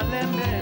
Alembe.